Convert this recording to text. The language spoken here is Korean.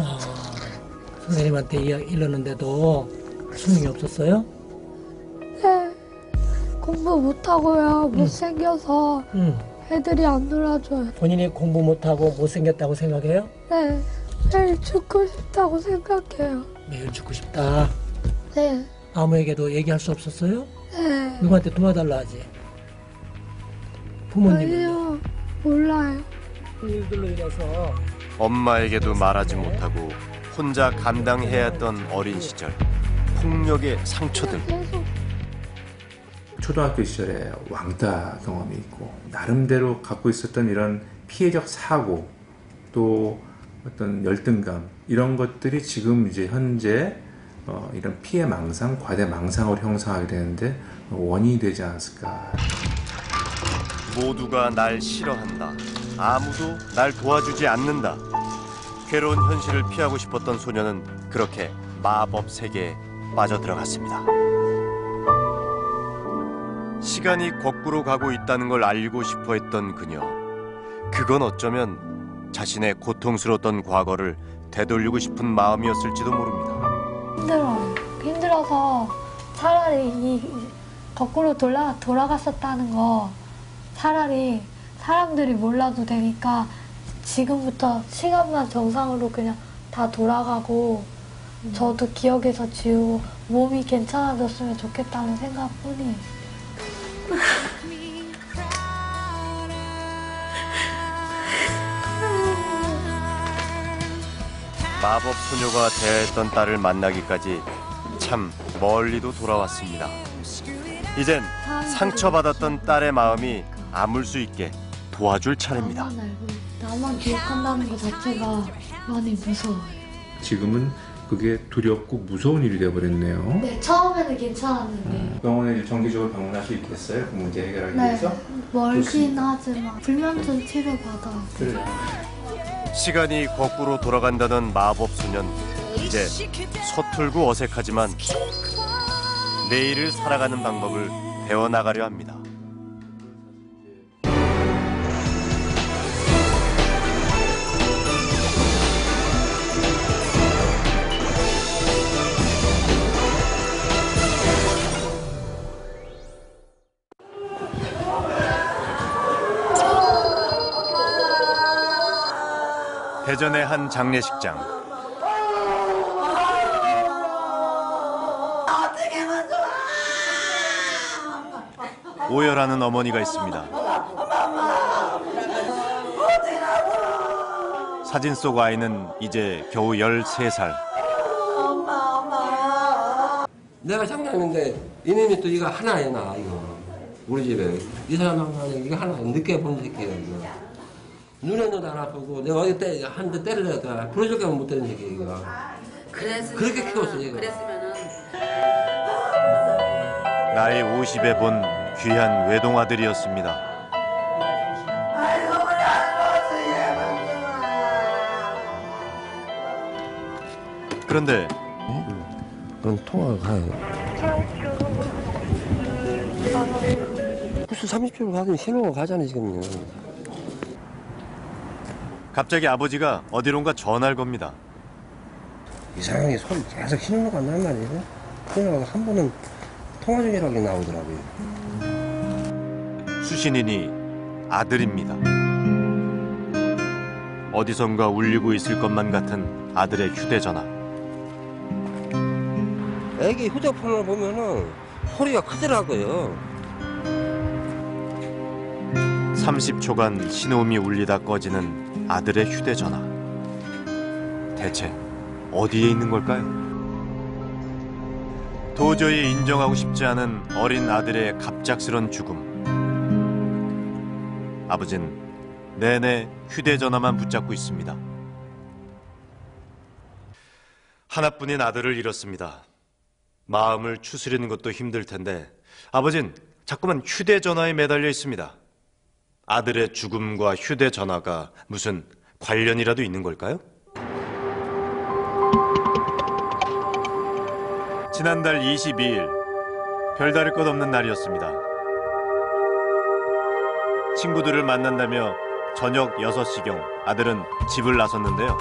아, 선생님한테 일렀는데도 소용이 없었어요? 네. 공부 못하고요. 못생겨서 응. 애들이 안 놀아줘요. 본인이 공부 못하고 못생겼다고 생각해요? 네. 매일 죽고 싶다고 생각해요. 매일 죽고 싶다. 네. 아무에게도 얘기할 수 없었어요? 네. 누구한테 도와달라 하지? 부모님은 아니요. 몰라요. 일들로 인해서 엄마에게도 말하지 못하고 혼자 감당해야 했던 어린 시절 폭력의 상처들 초등학교 시절에 왕따 경험이 있고 나름대로 갖고 있었던 이런 피해적 사고 또 어떤 열등감 이런 것들이 지금 이제 현재 어, 이런 피해 망상, 과대 망상으로 형성하게 되는데 원인이 되지 않았을까. 모두가 날 싫어한다. 아무도 날 도와주지 않는다. 괴로운 현실을 피하고 싶었던 소녀는 그렇게 마법 세계에 빠져들어갔습니다. 시간이 거꾸로 가고 있다는 걸 알고 싶어 했던 그녀. 그건 어쩌면 자신의 고통스러웠던 과거를 되돌리고 싶은 마음이었을지도 모릅니다. 힘들어요. 힘들어서 차라리 이 거꾸로 돌아, 돌아갔었다는 거 차라리 사람들이 몰라도 되니까 지금부터 시간만 정상으로 그냥 다 돌아가고 저도 기억에서 지우고 몸이 괜찮아졌으면 좋겠다는 생각뿐이에요. 마법 소녀가 대했던 딸을 만나기까지 참 멀리도 돌아왔습니다. 이젠 상처받았던 딸의 마음이 아물 수 있게 도와줄 차례입니다. 나만 알고 나만 기억한다는 것 자체가 많이 무서워요. 지금은 그게 두렵고 무서운 일이 되어버렸네요. 네, 처음에는 괜찮았는데 병원에 정기적으로 방문할 수 있겠어요? 그 문제 해결하기 네, 위해서? 멀긴 하지만 불면증 치료 받아. 그래. 시간이 거꾸로 돌아간다던 마법 소년 이제 서툴고 어색하지만 내일을 살아가는 방법을 배워나가려 합니다. 대전의 한 장례식장. 오열하는 어머니가 있습니다. 사진 속 아이는 이제 겨우 13살. 내가 장남인데 이놈이 또 이거 하나 해놔 이거 우리 집에 이 사람하고 이거 하나 늦게 본 새끼야 이거 눈에는 안 아프고 내가 어디 때 한 대 때리려다가 부러질 가면 못 때리는 새끼 이거. 그랬으면 그렇게 키웠어, 얘가. 그랬으면은. 나이 50에 본 귀한 외동아들이었습니다. 그런데 그럼 통화가 가요 무슨 30초를 가긴 신호가 가잖아 지금 갑자기 아버지가 어디론가 전화를 겁니다. 이상하게 소리 계속 신호가 난 말이에요 신호가 한 번은 통화 중이라고 나오더라고요 수신인이 아들입니다. 어디선가 울리고 있을 것만 같은 아들의 휴대전화. 애기 휴대폰을 보면은 소리가 크더라고요 30초간 신호음이 울리다 꺼지는 아들의 휴대전화. 대체 어디에 있는 걸까요? 도저히 인정하고 싶지 않은 어린 아들의 갑작스런 죽음. 아버진 내내 휴대전화만 붙잡고 있습니다. 하나뿐인 아들을 잃었습니다. 마음을 추스리는 것도 힘들 텐데 아버진 자꾸만 휴대전화에 매달려 있습니다. 아들의 죽음과 휴대전화가 무슨 관련이라도 있는 걸까요? 지난달 22일 별다를 것 없는 날이었습니다. 친구들을 만난다며 저녁 6시경 아들은 집을 나섰는데요.